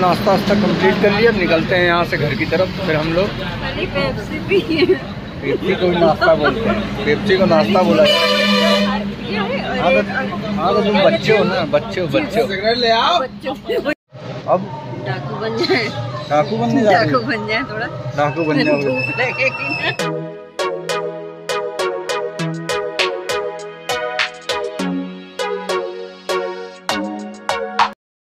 नाश्ता वास्ता कंप्लीट कर लिया अब निकलते हैं यहाँ से घर की तरफ़ फिर हम लोग पेप्सी भी पेप्सी को भी नाश्ता बोलते हैं। पेप्सी को नाश्ता बोला हाँ। तो हाँ तो तुम बच्चे हो ना बच्चे हो बच्चे हो। ले आओ। अब डाकू बन जाए। डाकू बनने जा रहे। डाकू बन जाए थोड़ा। डाकू बनने जाओगे।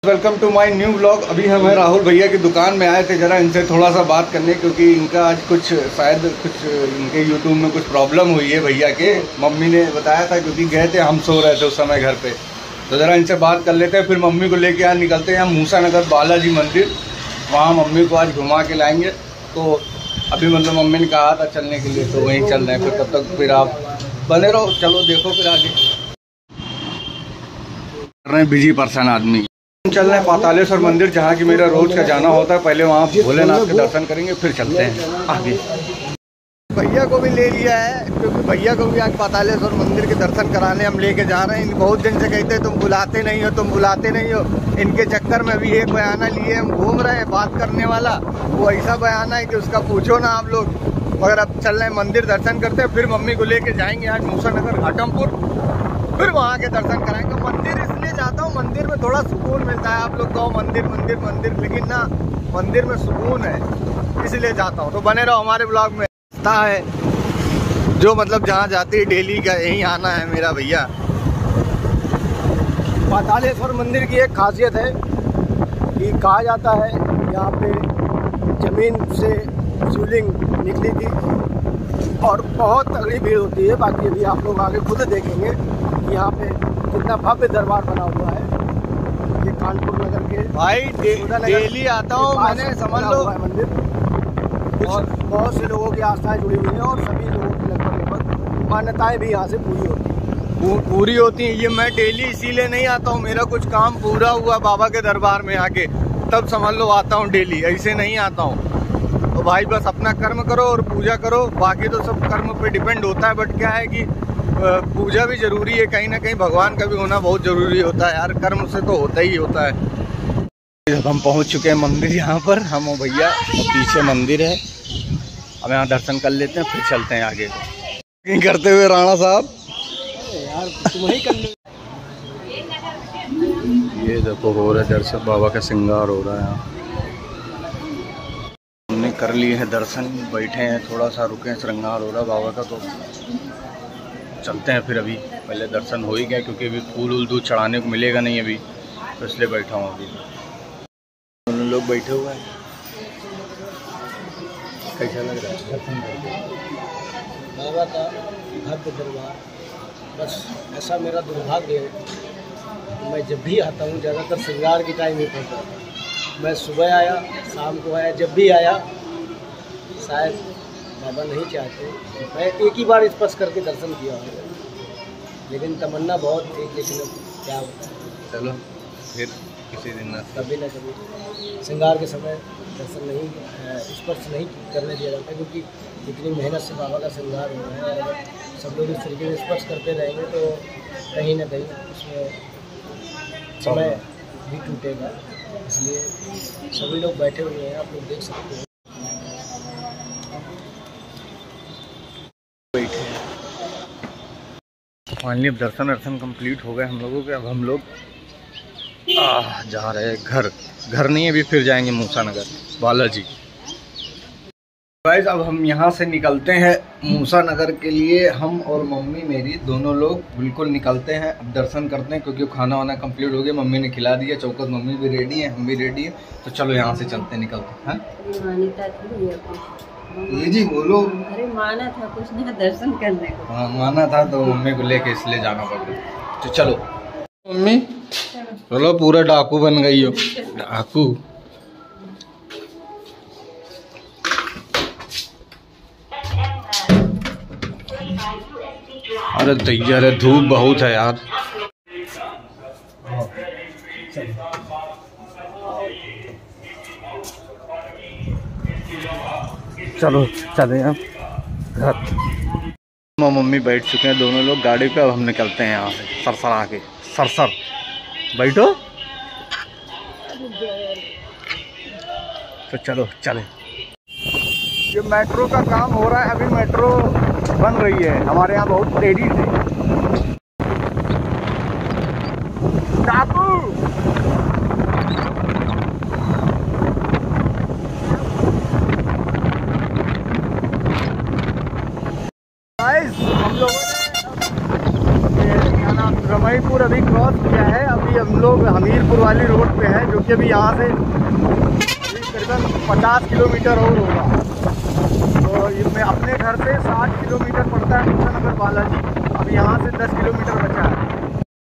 Welcome to my new blog अभी हम राहुल भैया की दुकान में आए थे, ज़रा इनसे थोड़ा सा बात करने, क्योंकि इनका आज कुछ, शायद कुछ, इनके यूट्यूब में कुछ प्रॉब्लम हुई है भैया के। मम्मी ने बताया था, क्योंकि गए थे, हम सो रहे थे उस समय घर पे। तो ज़रा इनसे बात कर लेते हैं, फिर मम्मी को लेके यहाँ निकलते हैं हम मूसा नगर बालाजी मंदिर। वहाँ मम्मी को आज घुमा के लाएँगे। तो अभी मतलब मम्मी ने कहा था चलने के लिए तो वहीं चल रहे हैं। फिर तब तक फिर आप बने रहो, चलो देखो फिर आगे। कर रहे हैं बिज़ी पर्सन आदमी। चल रहे हैं पातालेश्वर मंदिर जहाँ की मेरा रोज का जाना होता है, पहले वहाँ भोलेनाथ के दर्शन करेंगे, फिर चलते हैं, आगे। भैया को भी ले लिया है, क्योंकि भैया को भी आज पातालेश्वर मंदिर के दर्शन कराने हम लेके जा रहे हैं। बहुत दिन से कहते हैं, तुम बुलाते नहीं हो, तुम बुलाते नहीं हो। इनके चक्कर में भी एक बयाना लिए हम घूम रहे हैं, बात करने वाला। वो ऐसा बयाना है कि उसका पूछो ना आप लोग। मगर अब चल रहे मंदिर दर्शन करते हैं, फिर मम्मी को लेके जाएँगे आज मूसानगर घाटमपुर फिर वहाँ के दर्शन कराएँगे। मंदिर मंदिर में थोड़ा सुकून मिलता है। आप लोग कहो मंदिर मंदिर मंदिर, लेकिन ना, मंदिर में सुकून है, इसलिए जाता हूँ। तो बने रहो हमारे ब्लॉग में। रास्ता है, जो मतलब जहाँ जाते ही, डेली का यहीं आना है मेरा भैया। पातालेश्वर मंदिर की एक खासियत है कि कहा जाता है, यहाँ पे ज़मीन से शिवलिंग निकली थी और बहुत तगड़ी भीड़ होती है। बाकी अभी आप लोग आगे खुद देखेंगे कि यहाँ पे कितना भव्य दरबार बना हुआ है। ये कानपुर नगर के भाई डे, डेली आता हूँ मैंने समझ लो। मंदिर। और बहुत से लोगों की आस्थाएँ जुड़ी हुई हैं और सभी लोगों की लगभग लगभग मान्यताएँ भी यहाँ से पूरी होती हैं। पूरी होती हैं। ये मैं डेली इसीलिए नहीं आता हूँ मेरा कुछ काम पूरा हुआ बाबा के दरबार में आके। तब समझ लो आता हूँ डेली ऐसे नहीं आता हूँ। तो भाई बस अपना कर्म करो और पूजा करो। बाकी तो सब कर्म पे डिपेंड होता है बट क्या है कि पूजा भी ज़रूरी है कहीं ना कहीं भगवान का भी होना बहुत ज़रूरी होता है यार कर्म से तो होता ही होता है। जब हम पहुँच चुके हैं मंदिर यहाँ पर हम भैया पीछे मंदिर है। अब यहाँ दर्शन कर लेते हैं फिर चलते हैं आगे। को करते हुए राणा साहब। यार तुम ही कर ये देखो हो रहा है दर्शन बाबा का श्रृंगार हो रहा है हमने कर लिए हैं दर्शन बैठे हैं थोड़ा सा रुके हैं श्रृंगार हो रहा है बाबा का तो। चलते हैं फिर अभी। पहले दर्शन हो ही गया क्योंकि अभी फूल उल दूध चढ़ाने को मिलेगा नहीं अभी तो इसलिए बैठा हूँ अभी। दोनों लोग बैठे हुए हैं। कैसा लग रहा है? दर्शन करके बाबा का भव्य दरबार। बस ऐसा मेरा दुर्भाग्य है मैं जब भी आता हूँ ज़्यादातर श्रृंगार के टाइम ही पड़ता मैं सुबह आया शाम को आया जब भी आया शायद बाबा नहीं चाहते। मैं एक ही बार स्पर्श करके दर्शन किया। हूँ लेकिन तमन्ना बहुत थी लेकिन क्या चलो फिर किसी दिन ना। कभी ना कभी श्रृंगार के समय दर्शन नहीं स्पर्श नहीं करने दिया जाता क्योंकि इतनी मेहनत से बाबा का श्रृंगार हो रहा है। और सब लोग इस तरीके से स्पर्श करते रहेंगे तो कहीं ना कहीं उसमें समय भी टूटेगा। इसलिए सभी लोग बैठे हुए हैं आप लोग देख सकते हैं बैठे हैं फाइनली दर्शन वर्शन कंप्लीट हो गए हम लोगों के। अब हम लोग आह, जा रहे हैं घर। घर नहीं है अभी फिर जाएँगे मूसा नगर बालाजी अब हम यहाँ से निकलते हैं मूसा नगर के लिए। हम और मम्मी मेरी दोनों लोग बिल्कुल निकलते हैं। अब दर्शन करते हैं क्योंकि खाना वाना कंप्लीट हो गया। मम्मी ने खिला दिया चौकस मम्मी भी रेडी है हम भी रेडी है। तो चलो यहाँ से चलते हैं निकलते हैं। ये जी बोलो। अरे माना था कुछ ना दर्शन करने को। हाँ माना था तो मम्मी को लेके इसलिए जाना पड़ तो चलो। मम्मी चलो पूरा डाकू बन गई हो। डाकू। अरे दैया अरे धूप बहुत है यार। चलो चले अब घर। माँ मम्मी बैठ चुके हैं दोनों लोग गाड़ी पे अब हम निकलते हैं यहाँ से सरसर आके सरसर। बैठो। तो चलो चले। ये मेट्रो का काम हो रहा है अभी मेट्रो बन रही है। हमारे यहाँ बहुत तेज़ी से टापू Guys, हम लोगों ने ये क्या नाम रमईपुर अभी क्रॉस किया है अभी हम लोग हमीरपुर वाली रोड पे है, जो कि अभी यहाँ से करीबन 50 किलोमीटर और होगा। तो इसमें अपने घर से 60 किलोमीटर पड़ता है मुक्तानगर बालाजी। अब यहाँ से 10 किलोमीटर बचा है।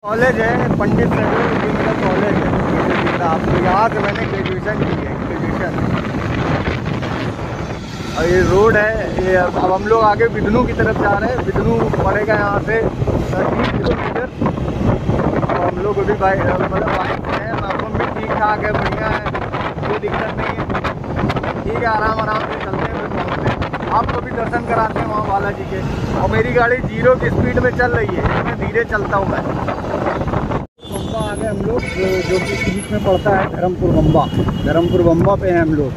कॉलेज है, पंडित नेहरू मेरा कॉलेज है। है आपको यहाँ से मैंने ग्रेजुएशन की है ग्रेजुएशन और ये रोड है, ये अब हम लोग आगे बिदनू की तरफ़ जा रहे हैं। बिदनू पड़ेगा यहाँ से तीस किलोमीटर। और हम लोग अभी बाइक मतलब बाइक ठीक है बढ़िया है। कोई दिक्कत नहीं है। ठीक है, आराम आराम से चलते हैं पहुँचते हैं आपको भी दर्शन कराते हैं वहाँ बालाजी के। और मेरी गाड़ी ज़ीरो की स्पीड में चल रही है, इसमें धीरे चलता हूँ मैं। बम्बा आ गए हम लोग जो कि बीच में पड़ता है धर्मपुर बम्बा। धर्मपुर बम्बा पे हैं हम लोग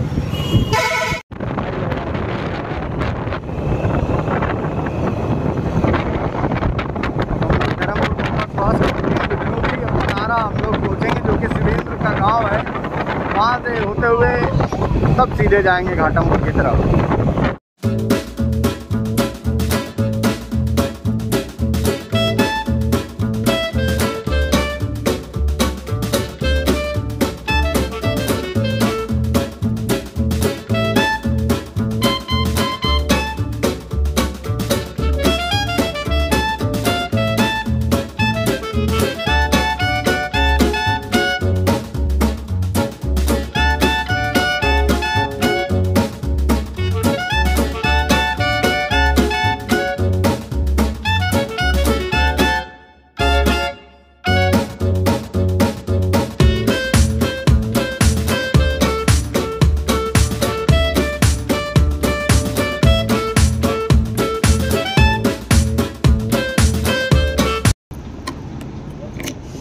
धर्मपुर बम्बा क्रॉस करके बिजनू की अपनारा हम लोग पहुँचेंगे जो कि शिवेंद्र का गाँव है वहाँ से होते हुए तब सीधे जाएँगे घाटमपुर की तरफ़।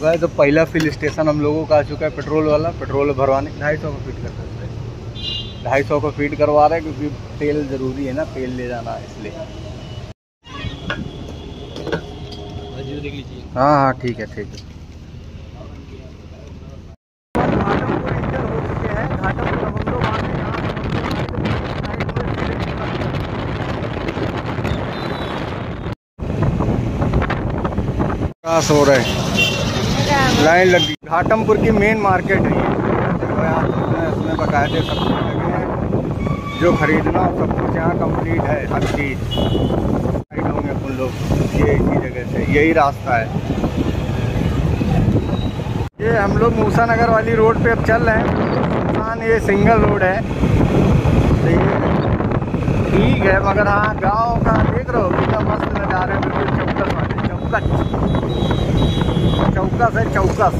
गए तो पहला फिल स्टेशन हम लोगों का आ चुका है पेट्रोल वाला पेट्रोल भरवाने। ढाई सौ का फीट कर सकते हैं। ढाई सौ का फीट करवा रहे हैं क्योंकि तेल ज़रूरी है ना तेल ले जाना इसलिए। हाँ हाँ ठीक है ठीक है। हो चुके हैं हो रहे हैं। लाइन लग। गई घाटमपुर की मेन मार्केट है ये। यहाँ इसमें बकायदे सब कुछ लगे हैं। जो खरीदना हो सब कुछ यहाँ कंप्लीट है, हर चीज़। होंगे अपन लोग, ये इसी जगह से, यही रास्ता है। ये हम लोग मूसा नगर वाली रोड पे अब चल रहे हैं। हाँ ये सिंगल रोड है। तो ये ठीक है, मगर हाँ गाँव का देख रहे हो, कितना मस्त नज़ारे हैं बिल्कुल चौकस वाले चौकस है, चौकस।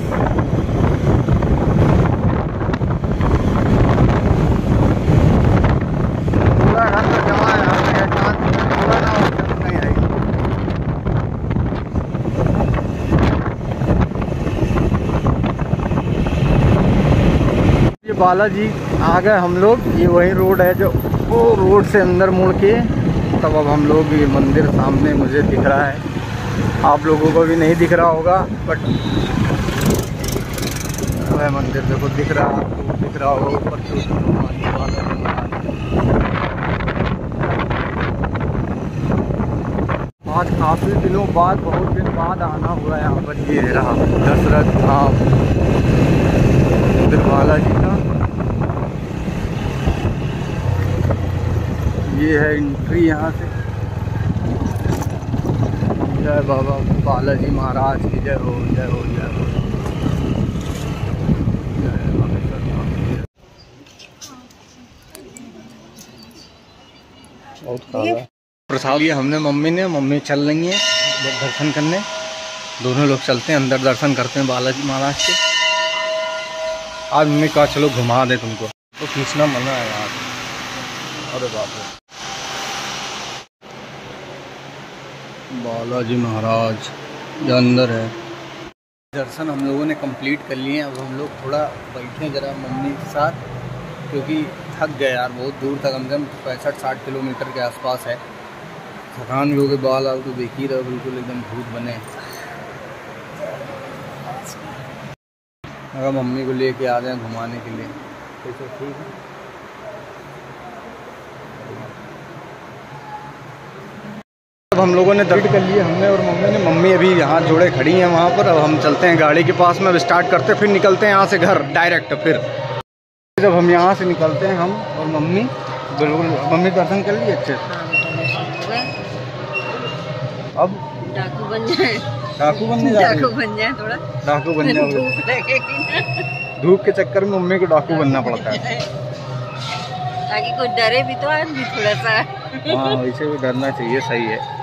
ये बालाजी आ गए हम लोग, ये वही रोड है जो वो रोड से अंदर मुड़ के, तब अब हम लोग ये मंदिर सामने मुझे दिख रहा है। आप लोगों को भी नहीं दिख रहा होगा बट वह मंदिर देखो, दिख रहा आपको दिख रहा होगा, ऊपर से आज काफ़ी दिनों बाद, बहुत दिन बाद आना हुआ यहाँ पर, ये रहा दशरथ धाम। मंदिर बालाजी का। ये है एंट्री यहाँ से। जय बाबा बालाजी महाराज की जय हो जय हो जय हो। प्रसाद ये हमने, मम्मी ने, मम्मी चल रही हैं दर्शन करने। दोनों लोग चलते हैं, अंदर दर्शन करते हैं बालाजी महाराज के। आज मम्मी कहा, चलो घुमा दे तुमको। तो खींचना मना है यार। अरे बाप रे। बालाजी महाराज जो अंदर है। दर्शन हम लोगों ने कंप्लीट कर लिए हैं। अब हम लोग थोड़ा बैठे ज़रा मम्मी के साथ, क्योंकि थक गए यार, बहुत दूर था कम से कम पैंसठ, साठ किलोमीटर के आसपास है। थकान भी हो गई, बाल आल तो देख ही रहे, बिल्कुल एकदम भूत बने। अगर मम्मी को लेके आ जाए घुमाने के लिए। तो ठीक है। अब हम लोगों ने दर्द कर लिए हमने और मम्मी ने। मम्मी अभी यहाँ जोड़े खड़ी हैं वहाँ पर। अब हम चलते हैं गाड़ी के पास में। अब स्टार्ट करते फिर निकलते हैं यहाँ से घर डायरेक्ट फिर। जब हम यहाँ से निकलते हैं हम और मम्मी बिल्कुल मम्मी दर्शन कर लिए अच्छे से? अब? डाकू बन जाए। डाकू बनने जा रही। डाकू बन जाए थोड़ा। डाकू बन जाओगे धूप धूप के चक्कर में मम्मी को डाकू बनना पड़ता है। ताकि कोई डरे भी तो आदमी थोड़ा सा। हाँ वैसे भी डरना चाहिए सही है।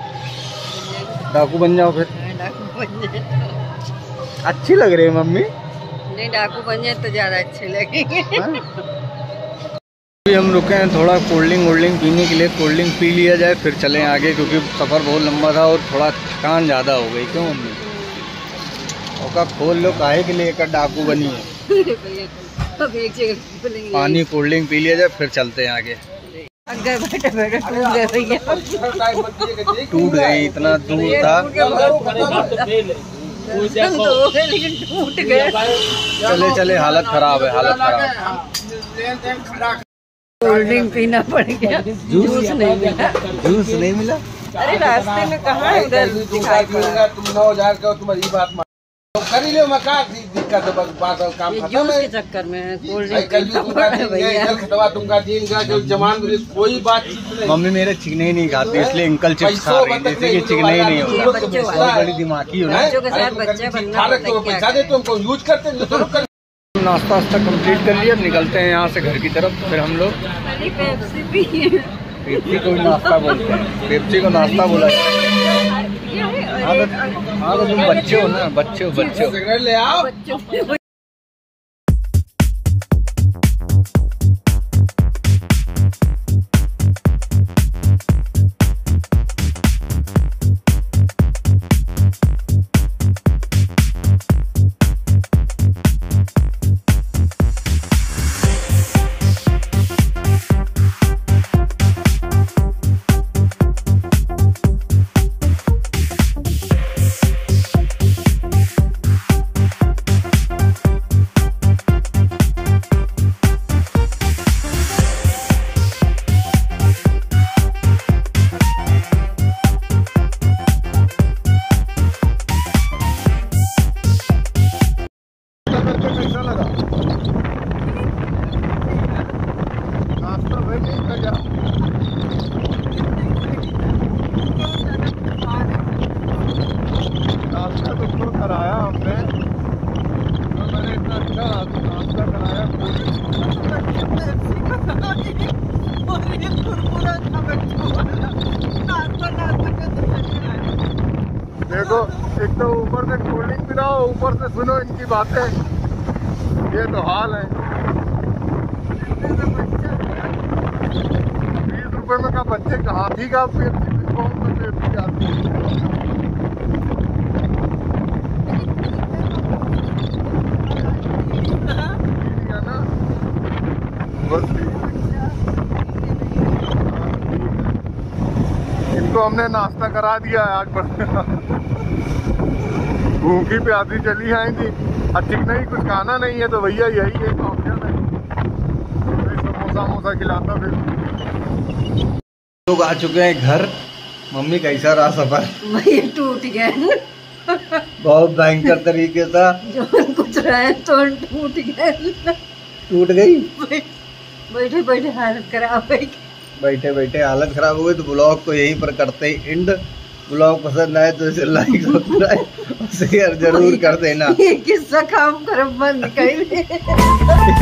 डाकू बन जाओ फिर। डाकू बन जाए तो। अच्छी लग रही है मम्मी। नहीं डाकू बन जाए तो ज़्यादा अच्छे लगेंगे। हाँ? अभी हम रुके हैं थोड़ा कोल्ड ड्रिंक वोल्ड ड्रिंक पीने के लिए। कोल्ड ड्रिंक पी लिया जाए फिर चलें आगे क्योंकि सफ़र बहुत लंबा था और थोड़ा थकान ज़्यादा हो गई। क्यों मम्मी? ओका खोल लो काहे के लिए एक डाकू बनी है? पानी कोल्ड ड्रिंक पी लिया जाए फिर चलते हैं आगे। बैठे बैठे टूट टूट गई इतना दूर था। दर्शन तो गए। टूट चले चले हालत खराब है हालत खराब। कोल्ड ड्रिंक पीना पड़ गया। जूस नहीं मिला। जूस नहीं मिला? अरे रास्ते में कहाँ है पड़ा? तुम नौ हज़ार का तुम्हारी बात तो कर ही लो दिक्कत बस बात और काम खत्म है। चक्कर में कोल्ड ड्रिंक कल पीना तुमका पड़ा है दिन गया भैया। इधर खतवा तुमका दिन का जो जमान कोई बात नहीं। मम्मी मेरे चिकने ही नहीं खाती इसलिए अंकल चिप्स खा रही है। जैसे कि चिकने ही नहीं हो वाला बड़ी दिमागी हो ना? बच्चों के साथ बच्चे बनना खा रहे तो पड़ता है, पैसा दे तुमको यूज़ करते तो नाश्ता वास्ता कंप्लीट कर लिया निकलते हैं यहाँ से घर की तरफ़ फिर हम लोग पेप्सी को नाश्ता बोलते हैं। पेप्सी को नाश्ता बोला जाता है हाँ तो हाँ तो तुम बच्चे हो ना बच्चे हो बच्चे हो। ले आओ। सुनो इनकी बातें। ये तो हाल है। बीस रुपए में का बच्चे का हाथी का कौन सा पेप्सी आती है? हमने नाश्ता करा दिया है आज। बढ़ भूखी प्यासी चली आएँगी अच्छी नहीं कुछ खाना नहीं है तो भैया यही है वही समोसा मोसा खिलाता फिर। लोग आ चुके हैं घर। मम्मी कैसा रहा सफ़र? भैया टूट गए बहुत भयंकर तरीके से। जो कुछ रहे तो टूट गए। टूट गई? बैठे बैठे हालत खराब है। बैठे बैठे हालत खराब हो गई तो ब्लॉग को यहीं पर करते ही इंड ब्लॉग पसंद आए तो इसे लाइक सब्सक्राइब और शेयर ज़रूर कर देना। ये किस्सा काम कर बंद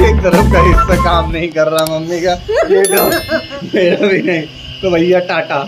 एक तरफ़ का हिस्सा काम नहीं कर रहा मम्मी का ये तो मेरा भी नहीं। तो भैया टाटा।